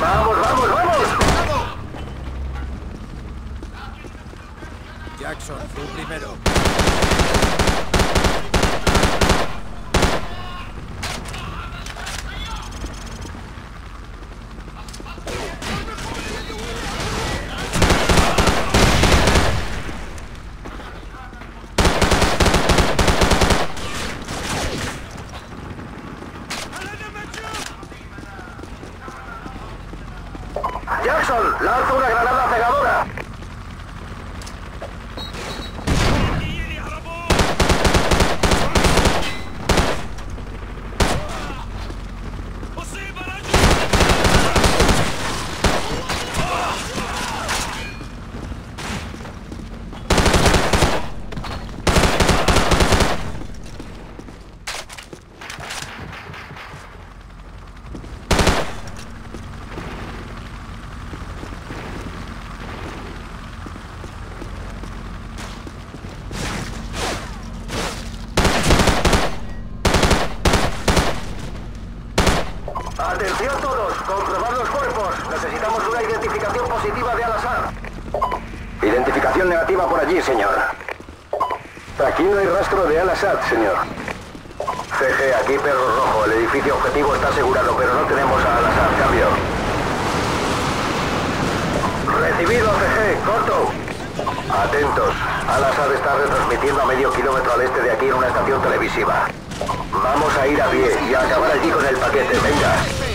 ¡Vamos, vamos, vamos! Jackson, tú primero. Jackson, lanza una granada cegadora. Atención todos, comprobad los cuerpos. Necesitamos una identificación positiva de Al-Assad. Identificación negativa por allí, señor. Aquí no hay rastro de Al-Assad, señor. CG, aquí Perro Rojo. El edificio objetivo está asegurado, pero no tenemos a Al-Assad. Cambio. Recibido, CG. Corto. Atentos. Al-Assad está retransmitiendo a medio kilómetro al este de aquí en una estación televisiva. Vamos a ir a pie y a acabar allí con el paquete. Venga.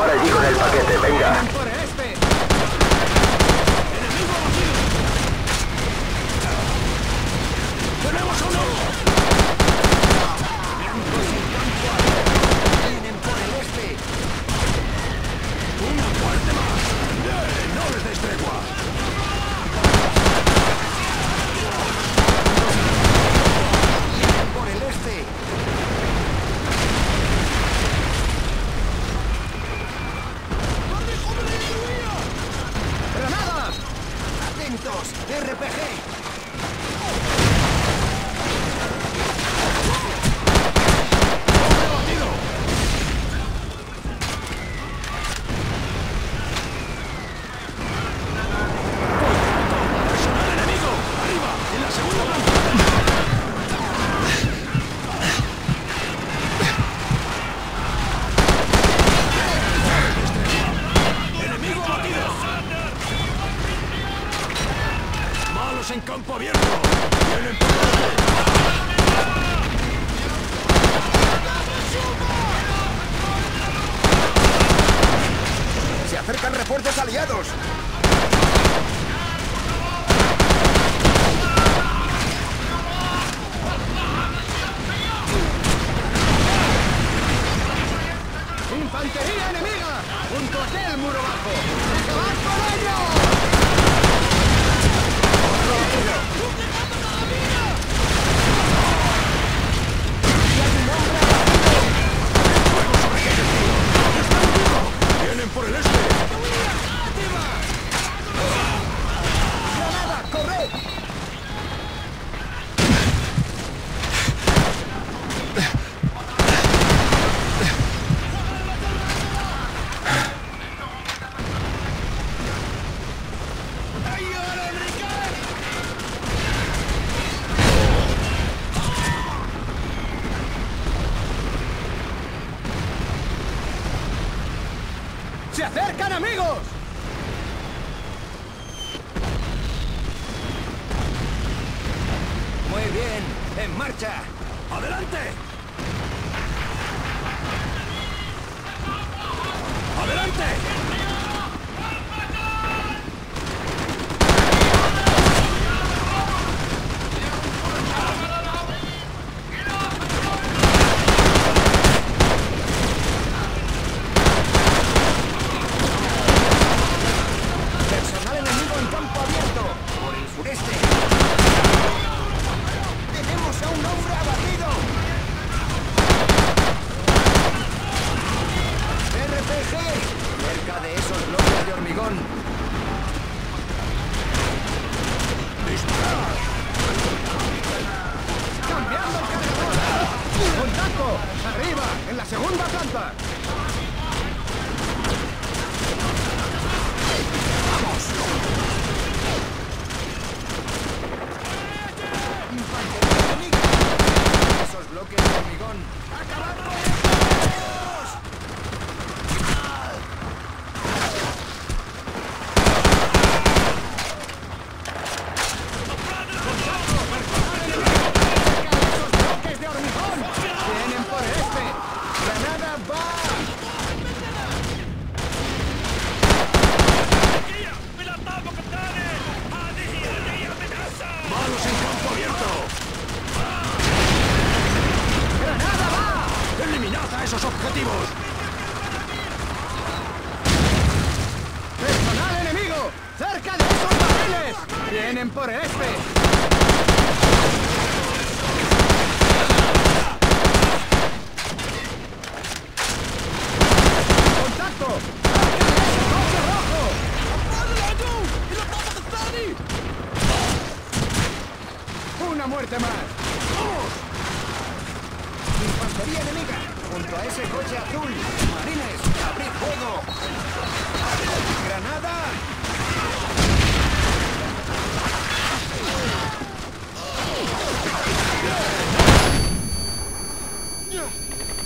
Y acabar allí con el paquete. Venga. ¡Por el este! ¡Tenemos uno! ¡Vienen por el este! ¡Una muerte más! ¡No les acercan, amigos! ¡Vienen por este! here!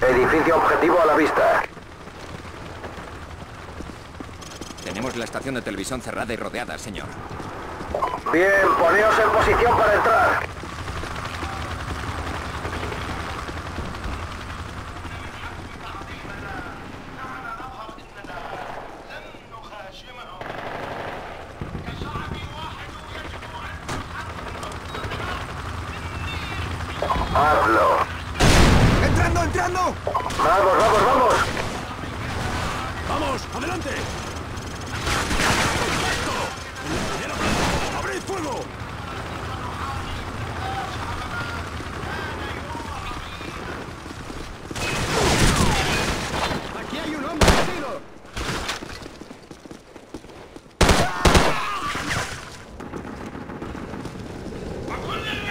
Edificio objetivo a la vista. La estación de televisión cerrada y rodeada, señor. Bien, poneos en posición para entrar. Hablo. ¡Entrando, entrando! ¡Vamos, vamos, vamos! ¡Vamos, adelante! Colonel! Aquí hay un hombre herido. ¡Ah!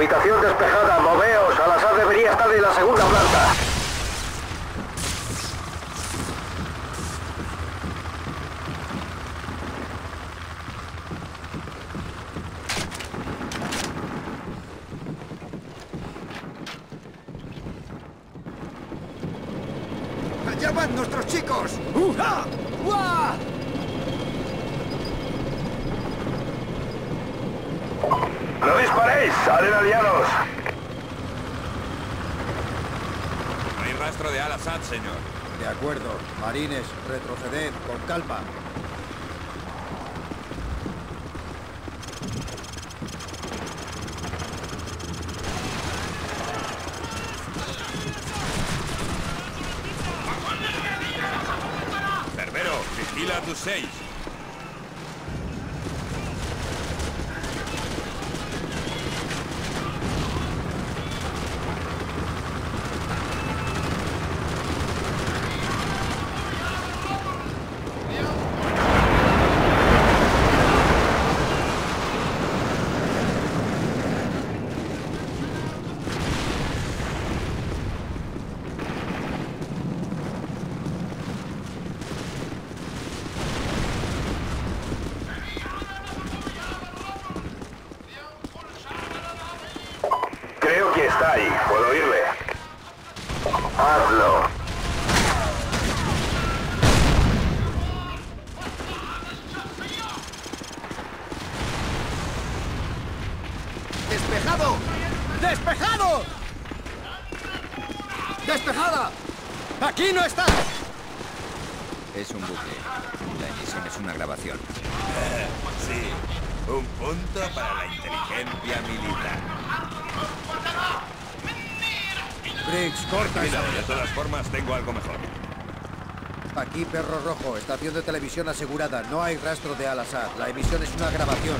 Habitación despejada, moveos. Al-Assad debería estar en la segunda ¡No disparéis! ¡Salen aliados! No hay rastro de Al-Assad, señor. De acuerdo. Marines, retroceded con calma. Cerbero, vigila a tus seis. ¡Despejada! ¡Aquí no está! Es un buque. La emisión es una grabación. Sí, un punto para la inteligencia militar. Briggs, corta esa. de todas formas tengo algo mejor. Aquí Perro Rojo, estación de televisión asegurada. No hay rastro de Al-Assad. La emisión es una grabación.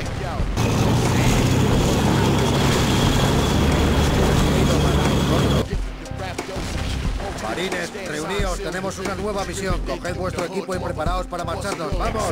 Marines, reuníos, tenemos una nueva misión. Coged vuestro equipo y preparaos para marcharnos. ¡Vamos!